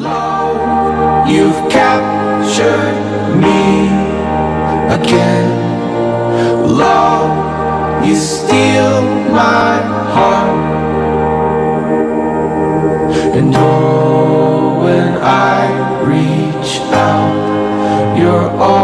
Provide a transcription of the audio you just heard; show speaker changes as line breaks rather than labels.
Love, you've captured me again. Love, you steal my heart. And oh, when I reach out, you're all.